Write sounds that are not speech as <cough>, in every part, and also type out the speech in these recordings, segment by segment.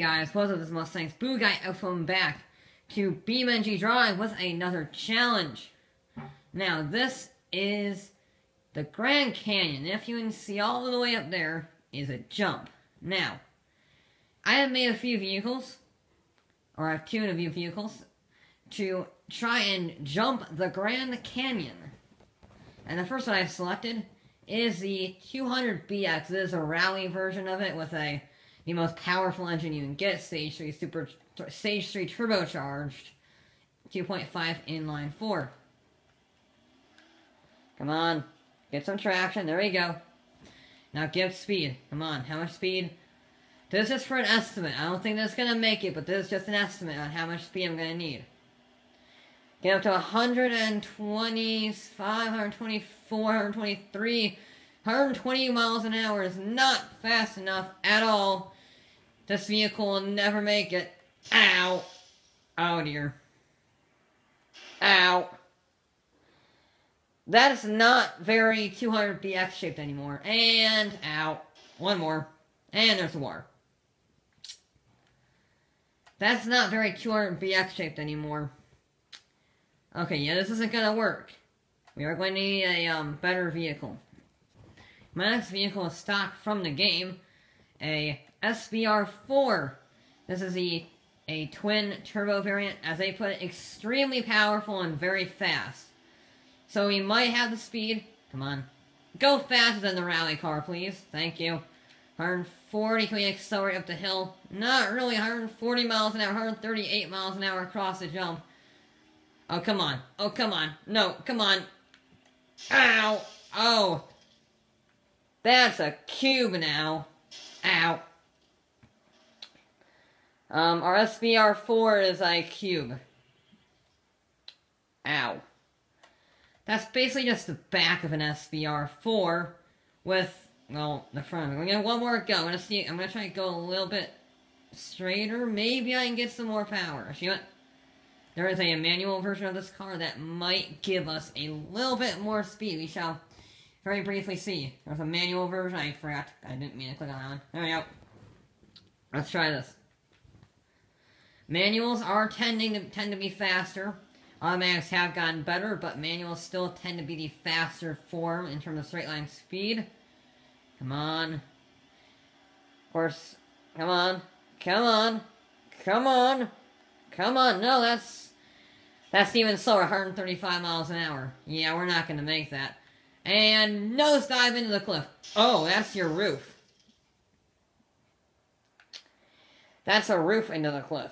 Guys, what's up, this is Mustangs Boo Guy from back to BeamNG Drive with another challenge. Now, this is the Grand Canyon. If you can see all the way up there is a jump. Now, I have made a few vehicles, or I've tuned a few vehicles, to try and jump the Grand Canyon. And the first one I've selected is the 200BX. This is a rally version of it with a the most powerful engine you can get, Stage 3 Super Stage 3 turbocharged 2.5 inline 4. Come on, get some traction, there we go. Now give speed, come on, how much speed? This is for an estimate, I don't think that's gonna make it, but this is just an estimate on how much speed I'm gonna need. Get up to 125, 124, 123, 120 miles an hour is not fast enough at all. This vehicle will never make it. Ow. Oh dear. Ow. That is not very 200BX shaped anymore. And, ow. One more. And there's war. That's not very 200BX shaped anymore. Okay, yeah, this isn't gonna work. We are going to need a um, better vehicle. My next vehicle is stock from the game, a SBR4. This is a, a twin turbo variant, as they put it, extremely powerful and very fast. So we might have the speed. Come on. Go faster than the rally car, please. Thank you. 140, can we accelerate up the hill? Not really, 140 miles an hour, 138 miles an hour across the jump. Oh, come on. Oh, come on. No, come on. Ow! Oh! That's a cube now. Ow. Um, our SBR4 is a cube. Ow. That's basically just the back of an SBR4 with, well, the front. We're gonna one more go. I'm gonna see, I'm gonna try to go a little bit straighter. Maybe I can get some more power. See what? There is a manual version of this car that might give us a little bit more speed. We shall very briefly see. There's a manual version. I forgot. I didn't mean to click on that one. There we go. Let's try this. Manuals are tending to tend to be faster. Automatics have gotten better, but manuals still tend to be the faster form in terms of straight line speed. Come on. Of course, come on. Come on. Come on. Come on. No, that's that's even slower, 135 miles an hour. Yeah, we're not going to make that. And nose dive into the cliff. Oh, that's your roof. That's a roof into the cliff.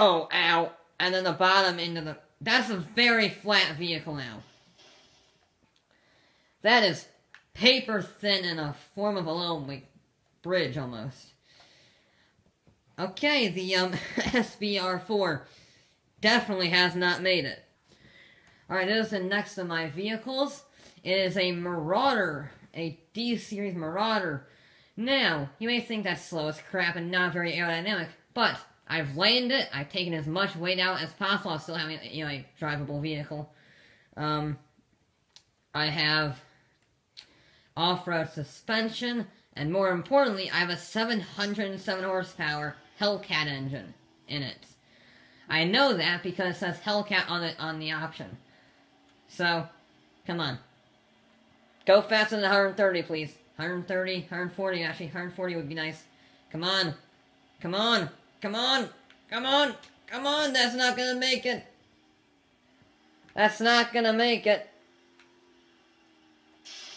Oh, ow. And then the bottom into the... That's a very flat vehicle now. That is paper thin in a form of a little like, bridge almost. Okay, the um, <laughs> SBR4 definitely has not made it. Alright, this is the next of my vehicles. It is a Marauder, a D-Series Marauder. Now, you may think that's slow as crap and not very aerodynamic, but I've landed it, I've taken as much weight out as possible, I'm still having you know, a drivable vehicle. Um, I have off-road suspension, and more importantly, I have a 707 horsepower Hellcat engine in it. I know that because it says Hellcat on the on the option. So, come on. Go faster than 130, please. 130, 140, actually, 140 would be nice. Come on. Come on. Come on. Come on. Come on. That's not gonna make it. That's not gonna make it.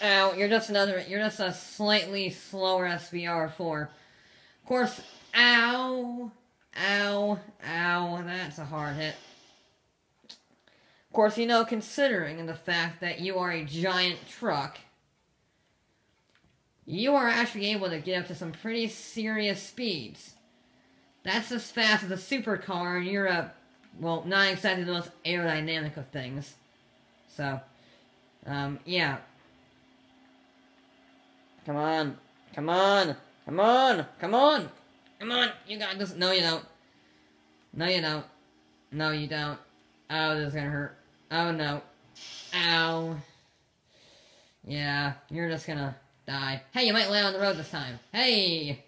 Ow, you're just another, you're just a slightly slower SBR4. Of course, ow. Ow, ow, that's a hard hit. Of course, you know, considering the fact that you are a giant truck, you are actually able to get up to some pretty serious speeds. That's as fast as a supercar, and you're a, well, not exactly the most aerodynamic of things. So, um, yeah. Come on. Come on. Come on. Come on. Come on, you got this. No, you don't. No, you don't. No, you don't. Oh, this is gonna hurt. Oh, no. Ow. Yeah, you're just gonna die. Hey, you might land on the road this time. Hey!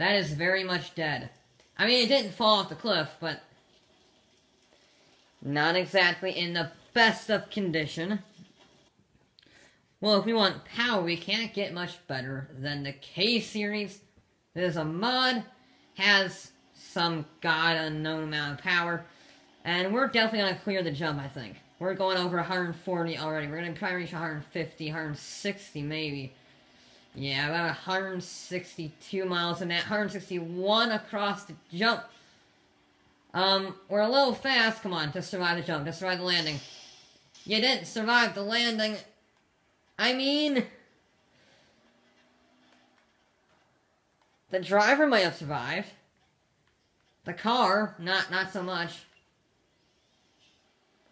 That is very much dead. I mean, it didn't fall off the cliff, but not exactly in the best of condition. Well, if we want power, we can't get much better than the K-Series. There's a mod, has some god unknown amount of power, and we're definitely going to clear the jump, I think. We're going over 140 already. We're going to probably reach 150, 160 maybe. Yeah, about 162 miles in that, 161 across the jump. Um, we're a little fast. Come on, just survive the jump. Just survive the landing. You didn't survive the landing. I mean... The driver might have survived. The car, not not so much.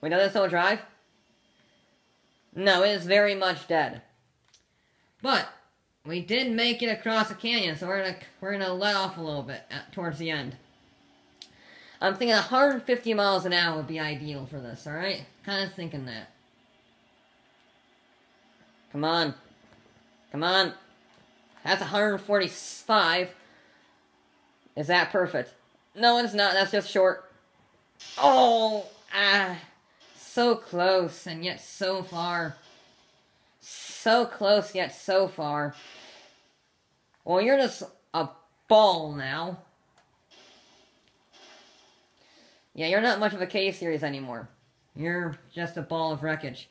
We know this still drive? No, it is very much dead. But we did make it across the canyon, so we're gonna we're gonna let off a little bit at, towards the end. I'm thinking 150 miles an hour would be ideal for this, alright? Kind of thinking that. Come on. Come on. That's 145. Is that perfect? No, it's not. That's just short. Oh! Ah. So close, and yet so far. So close, yet so far. Well, you're just a ball now. Yeah, you're not much of a K-series anymore. You're just a ball of wreckage.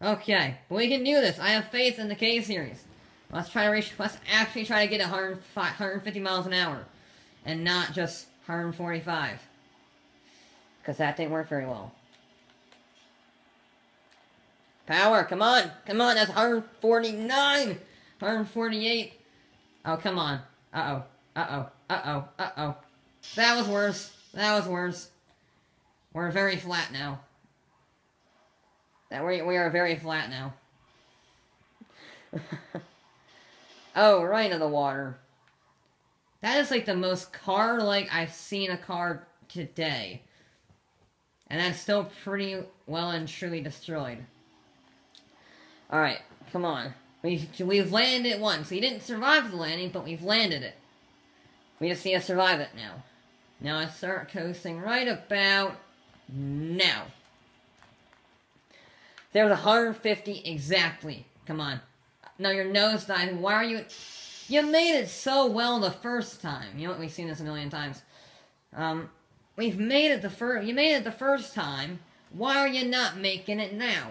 Okay, we can do this. I have faith in the K-series. Let's try to reach, let's actually try to get 150 miles an hour. And not just 145. Because that didn't work very well. Power, come on, come on, that's 149! 148. Oh, come on. Uh-oh, uh-oh, uh-oh, uh-oh. That was worse. That was worse. We're very flat now. That we we are very flat now. <laughs> oh, right into the water. That is like the most car-like I've seen a car today. And that's still pretty well and truly destroyed. Alright, come on. We've, we've landed it once. We didn't survive the landing, but we've landed it. We just need to survive it now. Now I start coasting right about now. There's 150 exactly. Come on. No, your nose diving. Why are you... You made it so well the first time. You know what? We've seen this a million times. Um, we've made it the first... You made it the first time. Why are you not making it now?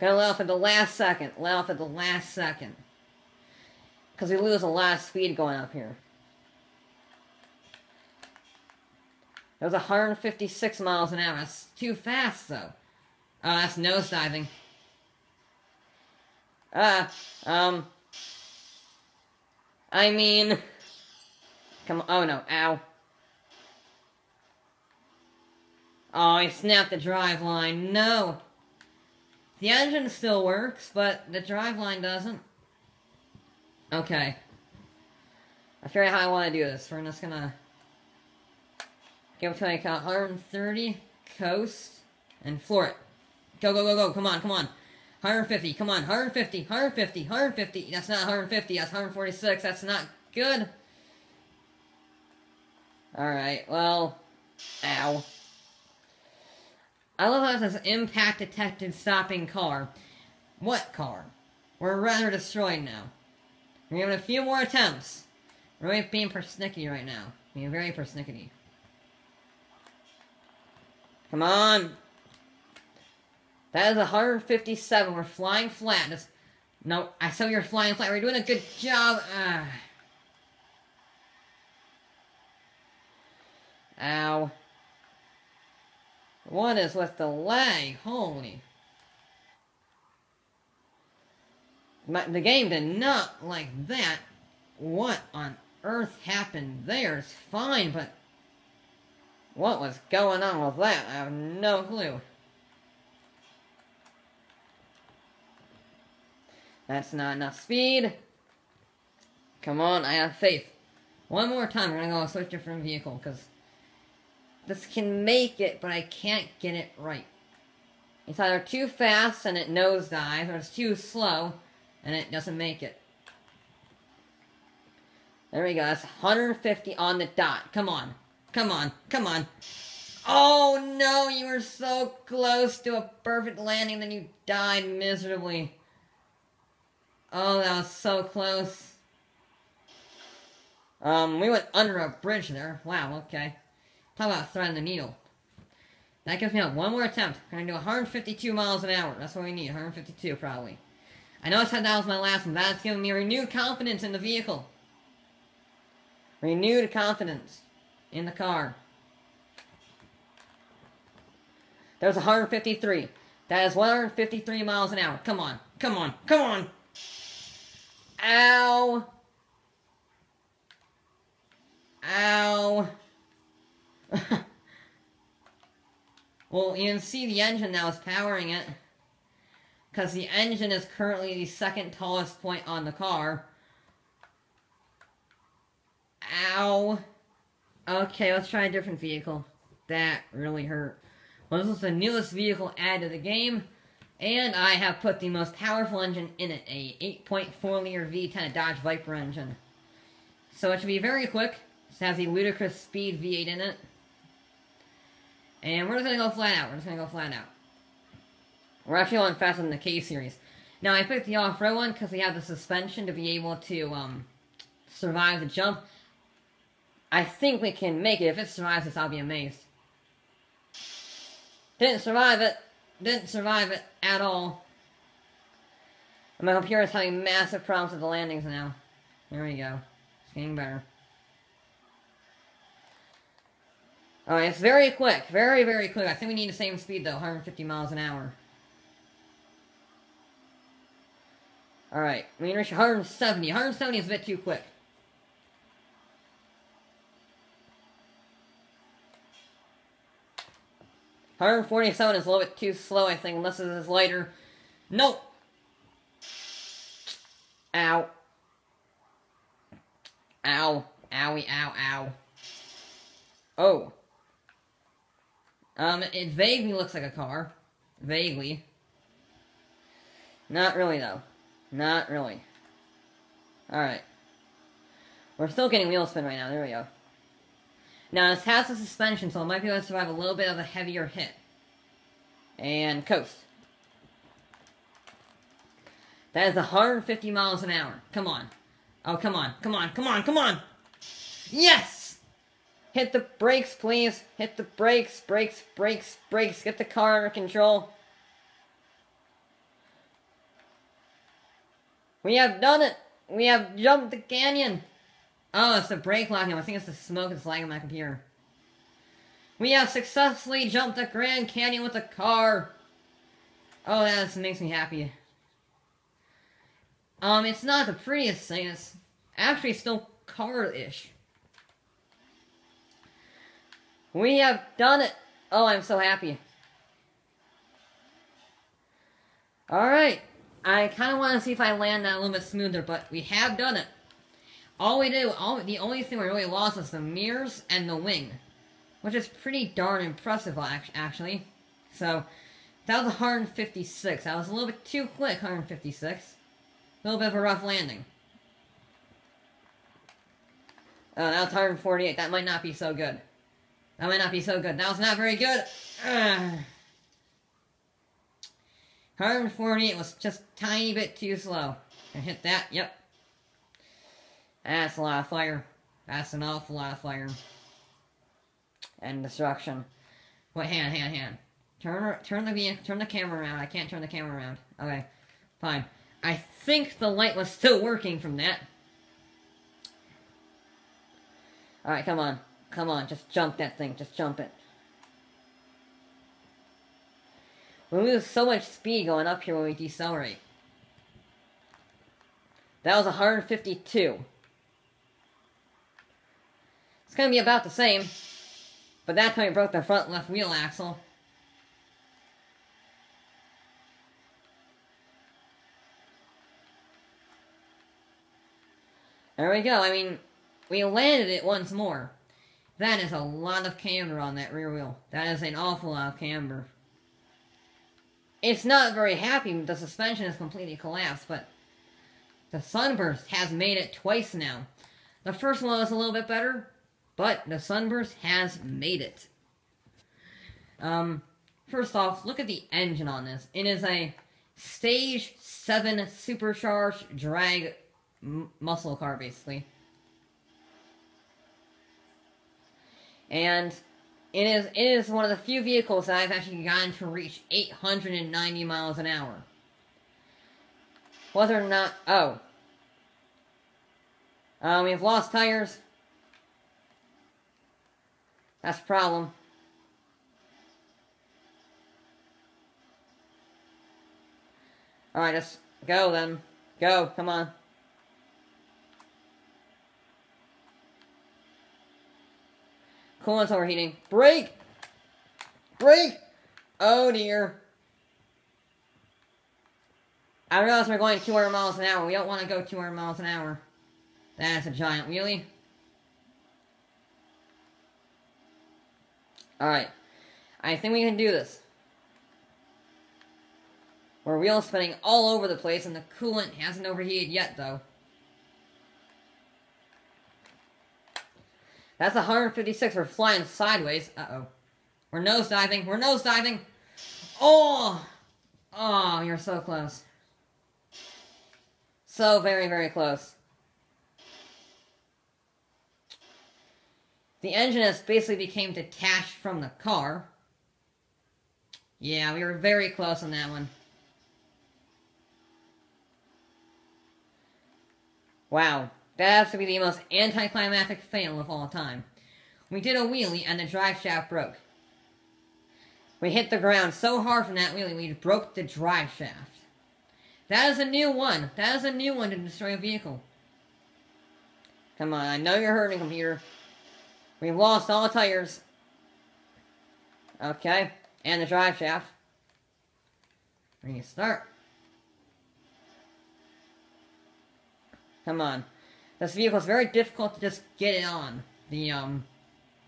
Gonna let off at the last second. Let off at the last second. Because we lose a lot of speed going up here. That was 156 miles an hour. That's too fast, though. Oh, that's nosediving. Ah, um... I mean... Come on. Oh, no. Ow. Oh, I snapped the drive line. No! The engine still works, but the drive line doesn't. Okay. I figure out how I want to do this. We're just gonna Give it to like 130, coast, and floor it. Go, go, go, go. Come on, come on. 150, come on. 150, 150, 150. That's not 150, that's 146. That's not good. Alright, well, ow. I love how it says impact detected stopping car. What car? We're rather destroyed now. We're having a few more attempts. We're really being persnickety right now. Being very persnickety. Come on. That is 157. We're flying flat. Just, no, I saw you're flying flat. We're doing a good job. Ah. Ow. What is with the lag? Holy. My, the game did not like that. What on earth happened there? It's fine, but what was going on with that? I have no clue. That's not enough speed. Come on, I have faith. One more time, we're gonna go switch different vehicle, because this can make it, but I can't get it right. It's either too fast and it nosedives, or it's too slow and it doesn't make it. There we go. That's 150 on the dot. Come on. Come on. Come on. Oh no, you were so close to a perfect landing, then you died miserably. Oh, that was so close. Um, we went under a bridge there. Wow, okay. Talk about threading the needle. That gives me one more attempt. I'm gonna do 152 miles an hour. That's what we need, 152 probably. I know I said that was my last one. That's giving me renewed confidence in the vehicle. Renewed confidence in the car. There's 153. That is 153 miles an hour. Come on. Come on. Come on. Ow. Ow. <laughs> well, you can see the engine now is powering it. Because the engine is currently the second tallest point on the car. Ow. Okay, let's try a different vehicle. That really hurt. Well, this is the newest vehicle added to the game. And I have put the most powerful engine in it, a 8.4 liter V10 Dodge Viper engine. So it should be very quick. It has a ludicrous speed V8 in it. And we're just gonna go flat out. We're just gonna go flat out. We're actually going faster than the K series. Now I picked the off-road one because we have the suspension to be able to um, survive the jump. I think we can make it. If it survives this, I'll be amazed. Didn't survive it. Didn't survive it at all. my computer is having massive problems with the landings now. There we go. It's getting better. Alright, it's very quick. Very, very quick. I think we need the same speed, though. 150 miles an hour. Alright, we need to reach 170. 170 is a bit too quick. 147 is a little bit too slow, I think, unless it is lighter. Nope! Ow. Ow. Owie, ow, ow. Oh. Um, it vaguely looks like a car. Vaguely. Not really, though. Not really. Alright. We're still getting wheel spin right now. There we go. Now, this has a suspension, so it might be able to survive a little bit of a heavier hit. And coast. That is 150 miles an hour. Come on. Oh, come on. Come on. Come on. Come on. Yes! Hit the brakes, please. Hit the brakes. Brakes, brakes, brakes. Get the car under control. We have done it. We have jumped the canyon. Oh, it's the brake locking. I think it's the smoke that's lagging my computer. We have successfully jumped the Grand Canyon with a car. Oh, that makes me happy. Um, it's not the prettiest thing. It's actually still car-ish. We have done it. Oh, I'm so happy. Alright. I kind of want to see if I land that a little bit smoother, but we have done it. All we did, all, the only thing we really lost was the mirrors and the wing. Which is pretty darn impressive, actually. So, that was 156. That was a little bit too quick, 156. A little bit of a rough landing. Oh, that was 148. That might not be so good. That might not be so good. That was not very good. <sighs> Ugh. 148 was just tiny bit too slow. I hit that, yep. That's a lot of fire. That's an awful lot of fire. And destruction. Wait, hand, hand, hand. Turn, turn the turn the camera around. I can't turn the camera around. Okay, fine. I think the light was still working from that. Alright, come on. Come on, just jump that thing. Just jump it. We lose so much speed going up here when we decelerate. That was 152. It's going to be about the same. But that time it broke the front left wheel axle. There we go. I mean, we landed it once more. That is a lot of camber on that rear wheel. That is an awful lot of camber. It's not very happy. The suspension is completely collapsed, but the Sunburst has made it twice now. the first one was a little bit better, but the Sunburst has made it. Um, first off, look at the engine on this. It is a Stage 7 supercharged drag muscle car, basically. And it is it is one of the few vehicles that I've actually gotten to reach 890 miles an hour. Whether or not oh. Um, we've lost tires. That's a problem. Alright, let's go then. Go, come on. Coolant's overheating. Brake! Brake! Oh dear. I realize we're going 200 miles an hour. We don't want to go 200 miles an hour. That's a giant wheelie. Alright. I think we can do this. We're wheel spinning all over the place and the coolant hasn't overheated yet though. That's 156. We're flying sideways. Uh-oh. We're nose diving. We're nose diving. Oh! Oh, you're so close. So very, very close. The engine has basically became detached from the car. Yeah, we were very close on that one. Wow. That has to be the most anticlimactic fail of all time. We did a wheelie and the drive shaft broke. We hit the ground so hard from that wheelie we broke the drive shaft. That is a new one. That is a new one to destroy a vehicle. Come on, I know you're hurting, computer. We've lost all the tires. Okay, and the drive shaft. Restart. Come on. This vehicle is very difficult to just get it on the um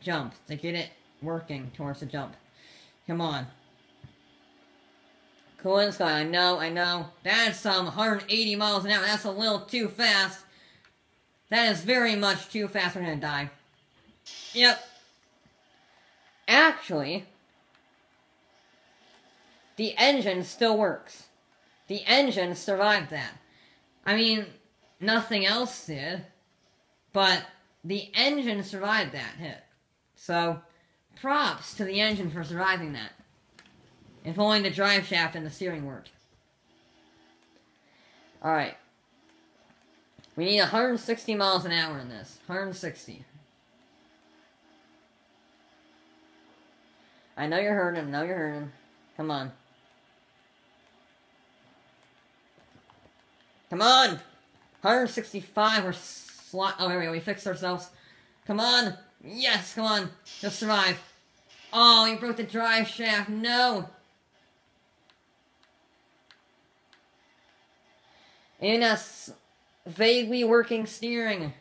jump, to get it working towards the jump. Come on. Coolant's going, I know, I know. That's some 180 miles an hour. That's a little too fast. That is very much too fast. We're gonna die. Yep. Actually, the engine still works. The engine survived that. I mean, Nothing else did. But the engine survived that hit. So, props to the engine for surviving that. If only the drive shaft and the steering worked. Alright. We need 160 miles an hour in this. 160. I know you're hurting. I know you're hurting. Come on. Come on! 165, we're slot. Oh, there we go, we fixed ourselves. Come on! Yes, come on! Just survive. Oh, he broke the drive shaft, no! In a vaguely working steering.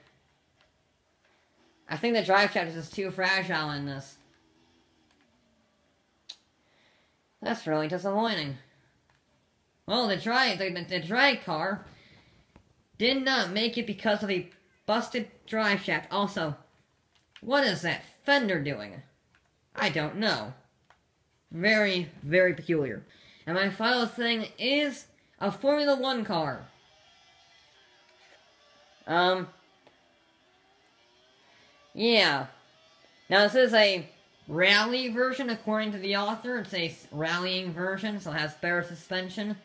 I think the drive shaft is just too fragile in this. That's really disappointing. Well, the drag, the, the drag car did not make it because of a busted drive shaft. Also, what is that fender doing? I don't know. Very, very peculiar. And my final thing is a Formula One car. Um, yeah. Now this is a rally version according to the author. It's a rallying version, so it has better suspension.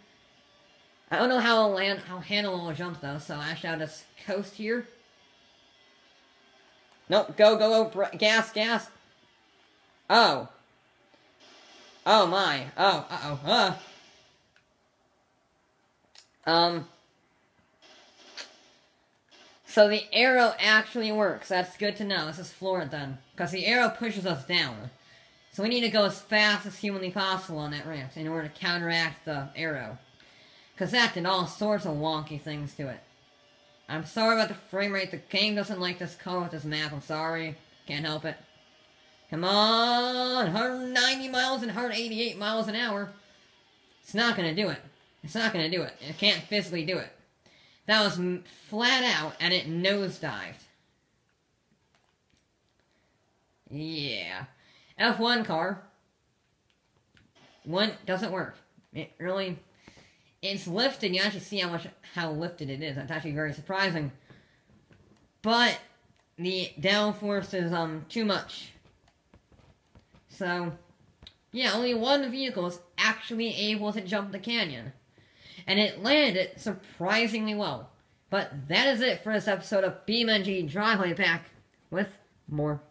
I don't know how I'll land, how handle will jump though, so actually I'll just coast here. Nope, go, go, go, gas, gas. Oh. Oh my. Oh, uh-oh, uh. Um. So the aero actually works. That's good to know. This is Florida then. Because the aero pushes us down. So we need to go as fast as humanly possible on that ramp in order to counteract the aero. Because that did all sorts of wonky things to it. I'm sorry about the frame rate. The game doesn't like this color with this map. I'm sorry. Can't help it. Come on! 190 miles and 188 miles an hour. It's not to do it. It's not to do it. It can't physically do it. That was flat out, and it nosedived. Yeah. F1 car. One doesn't work. It really it's lifted, you actually see how much how lifted it is. That's actually very surprising. But the downforce is um too much. So yeah, only one vehicle is actually able to jump the canyon. And it landed surprisingly well. But that is it for this episode of BeamNG Driveway Pack with more